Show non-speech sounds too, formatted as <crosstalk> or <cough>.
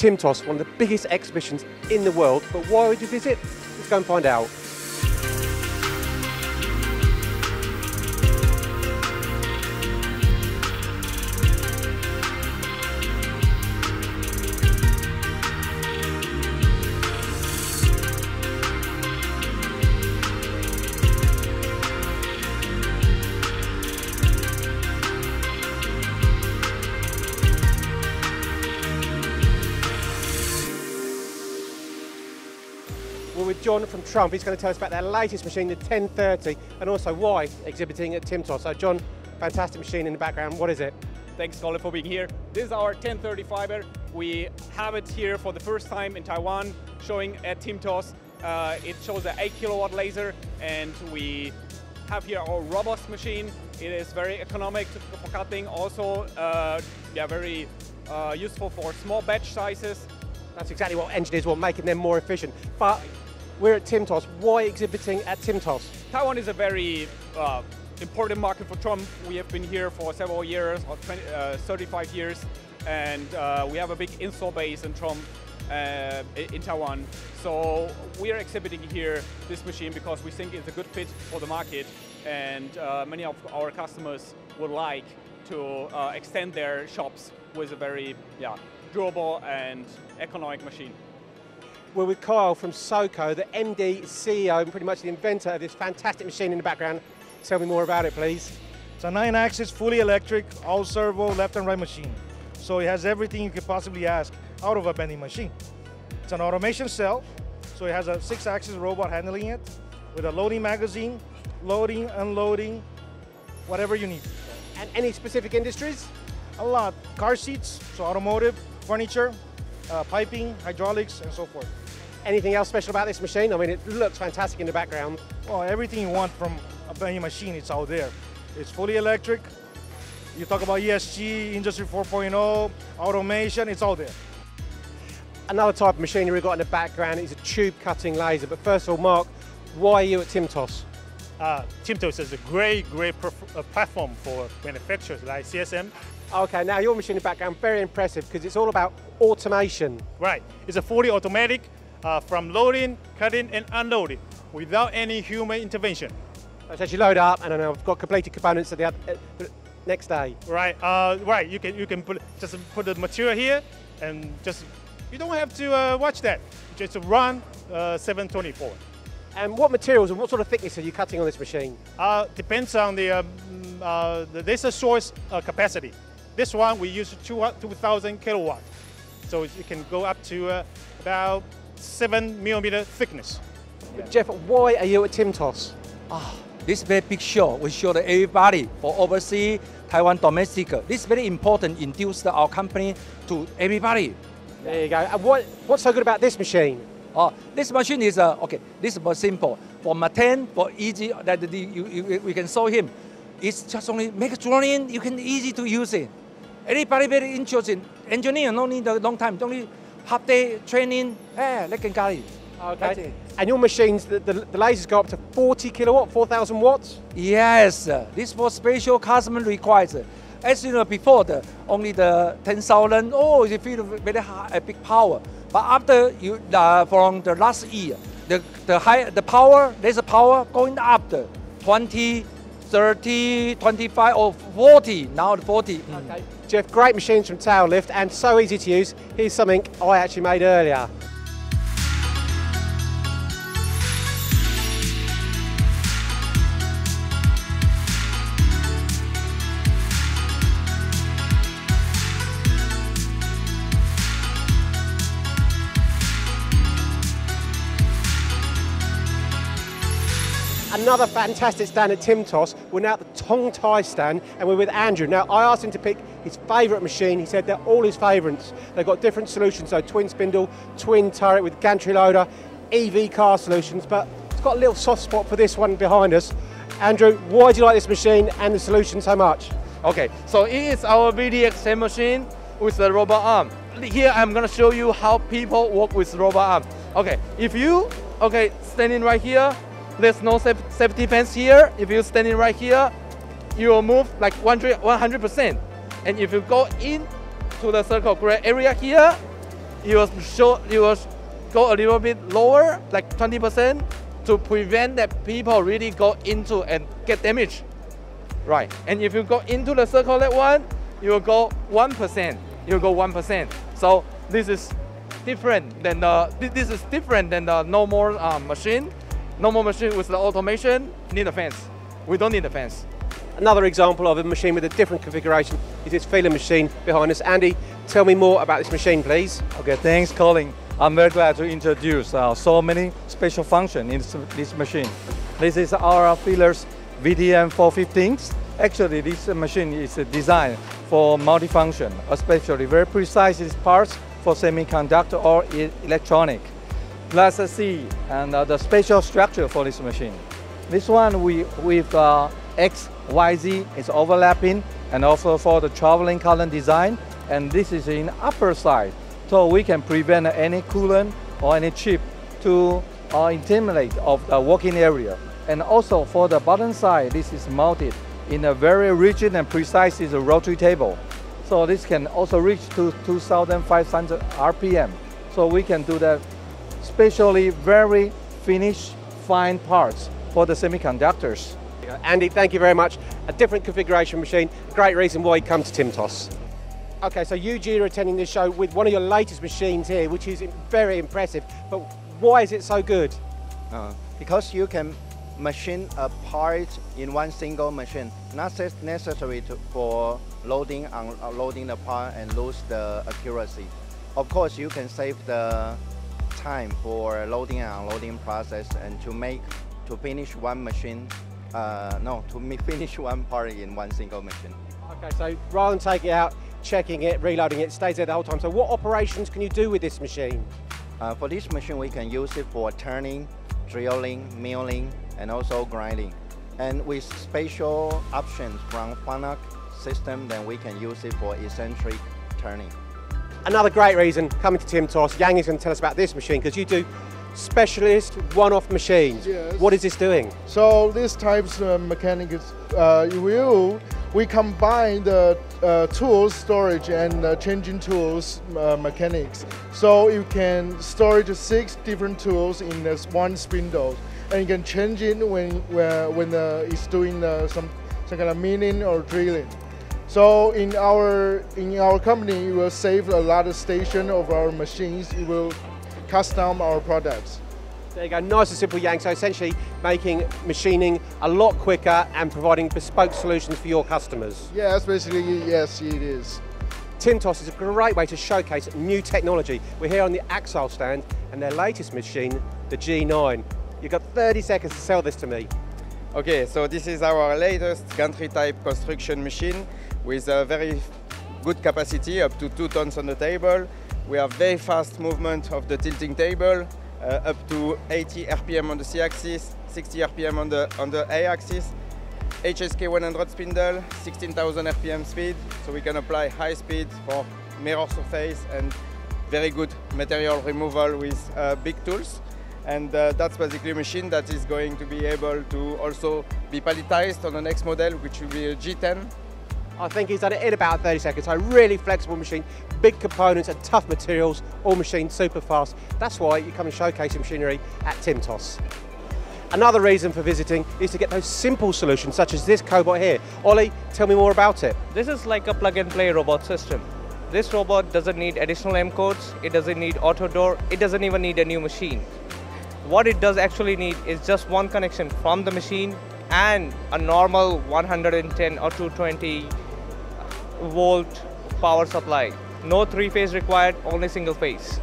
Timtos, one of the biggest exhibitions in the world. But why would you visit? Let's go and find out. John from TRUMPF. He's going to tell us about their latest machine, the 1030, and also why exhibiting at Timtos. So, John, fantastic machine in the background. What is it? Thanks, Colin, for being here. This is our 1030 fiber. We have it here for the first time in Taiwan, showing at Timtos. Uh, it shows an 8 kilowatt laser, and we have here our robust machine. It is very economic for cutting, also uh, yeah, very uh, useful for small batch sizes. That's exactly what engineers want, making them more efficient. But we're at Timtos. Why exhibiting at Timtos? Taiwan is a very uh, important market for TRUMPF. We have been here for several years, or 20, uh, 35 years, and uh, we have a big install base in TRUMPF uh, in Taiwan. So we are exhibiting here this machine because we think it's a good fit for the market, and uh, many of our customers would like to uh, extend their shops with a very yeah, durable and economic machine. We're with Kyle from SOCO, the MD, CEO, and pretty much the inventor of this fantastic machine in the background. Tell me more about it, please. It's a nine axis, fully electric, all servo, left and right machine. So it has everything you could possibly ask out of a bending machine. It's an automation cell, so it has a six axis robot handling it with a loading magazine, loading, unloading, whatever you need. And any specific industries? A lot. Car seats, so automotive, furniture, uh, piping, hydraulics, and so forth. Anything else special about this machine? I mean, it looks fantastic in the background. Well, everything you want from a bending machine, it's out there. It's fully electric. You talk about ESG, Industry 4.0, automation, it's all there. Another type of machinery we've got in the background is a tube cutting laser. But first of all, Mark, why are you at Timtos? Uh, Timtos is a great, great uh, platform for manufacturers like CSM. Okay, now your machine in the background, very impressive because it's all about automation. Right, it's a fully automatic uh, from loading, cutting and unloading without any human intervention. So you load up and then I've got completed components at the, other, the next day. Right, uh, right, you can, you can put, just put the material here and just, you don't have to uh, watch that, just run uh, 724. And what materials and what sort of thickness are you cutting on this machine? Uh, depends on the, um, uh, the laser source uh, capacity. This one we use 2,000 kilowatt, so it can go up to uh, about seven millimeter thickness. Yeah. Jeff, why are you at Timtos? Ah, this very big show. We show to everybody for overseas, Taiwan domestic. This very important. Introduce our company to everybody. There you go. And what, what's so good about this machine? Oh, this machine is uh, okay. This is more simple for Martin, for easy that you, you, we can show him. It's just only make a drawing. You can easy to use it. Anybody very interested, engineer no need a long time. Only half day training. Eh, they can. Okay. And your machines, the, the, the, lasers go up to 40 kilowatt, 4,000 watts? Yes, this for special customer requires. As you know before, the only the 10,000, oh, you feel very high, a big power. But after you, uh, from the last year, the, the high, the power, laser power going up the 20, 30, 25 or 40, now 40. Okay. Mm. Jeff, great machines from Tailift and so easy to use. Here's something I actually made earlier. Another fantastic stand at Timtos. We're now at the Tongtai stand and we're with Andrew. Now, I asked him to pick his favourite machine. He said they're all his favourites. They've got different solutions, so twin spindle, twin turret with gantry loader, EV car solutions, but it's got a little soft spot for this one behind us. Andrew, why do you like this machine and the solution so much? Okay, so it is our VDX10 machine with the robot arm. Here I'm gonna show you how people work with robot arm. Okay, if you, okay, standing right here, there's no safety fence here. If you're standing right here, you will move like 100%. And if you go in to the circle gray area here, you will show you will go a little bit lower, like 20%, to prevent that people really go into and get damaged. Right. And if you go into the circle that one, you will go 1%. You will go 1%. So this is different than the this is different than the normal uh, machine. Normal machine with the automation need a fence. We don't need a fence. Another example of a machine with a different configuration is this Feeler machine behind us. Andy, tell me more about this machine, please. Okay, thanks, Colin. I'm very glad to introduce uh, so many special functions in this, this, machine. This is our Feeler's VDM 415. Actually, this machine is designed for multifunction, especially very precise parts for semiconductor or electronic. Let's see and uh, the special structure for this machine. This one we with uh, X, Y, Z is overlapping and also for the traveling column design and this is in upper side so we can prevent any coolant or any chip to uh, intimidate of the working area. And also for the bottom side, this is mounted in a very rigid and precise is rotary table. So this can also reach to 2,500 RPM. So we can do that specially very finished fine parts for the semiconductors. Andy, thank you very much. A different configuration machine, great reason why you come to Timtos. Okay, so You Ji are attending this show with one of your latest machines here, which is very impressive. But why is it so good? Uh, because you can machine a part in one single machine, not necessary to, for loading, and unloading the part and lose the accuracy. Of course, you can save the time for loading and unloading process and to make, to finish one machine, uh, no, to <laughs> finish one part in one single machine. Okay, so rather than take it out, checking it, reloading it, stays there the whole time. So what operations can you do with this machine? Uh, for this machine, we can use it for turning, drilling, milling, and also grinding. And with special options from Fanuc system, then we can use it for eccentric turning. Another great reason coming to Timtos, Yang is going to tell us about this machine because you do specialist one-off machines. Yes. What is this doing? So this type's uh, mechanic is uh, will we combine the uh, tools storage and uh, changing tools uh, mechanics. So you can storage six different tools in this one spindle, and you can change it when when it's doing uh, some some kind of milling or drilling. So in our in our company, it will save a lot of station of our machines. It will custom our products. There you go, nice and simple Yang. So essentially making machining a lot quicker and providing bespoke solutions for your customers. Yeah, basically, yes, it is. Timtos is a great way to showcase new technology. We're here on the Axile stand and their latest machine, the G9. You've got 30 seconds to sell this to me. Okay, so this is our latest gantry type construction machine with a very good capacity, up to two tons on the table. We have very fast movement of the tilting table, uh, up to 80 RPM on the C-axis, 60 RPM on the, on the A-axis, HSK 100 spindle, 16,000 RPM speed, so we can apply high speed for mirror surface and very good material removal with uh, big tools. And uh, that's basically a machine that is going to be able to also be palletized on the next model, which will be a G10, I think he's done it in about 30 seconds. So really flexible machine, big components and tough materials, all machined super fast. That's why you come and showcase your machinery at Timtos. Another reason for visiting is to get those simple solutions such as this cobot here. Ollie, tell me more about it. This is like a plug and play robot system. This robot doesn't need additional M codes, it doesn't need auto door, it doesn't even need a new machine. What it does actually need is just one connection from the machine and a normal 110 or 220 volt power supply. No three phase required, only single phase.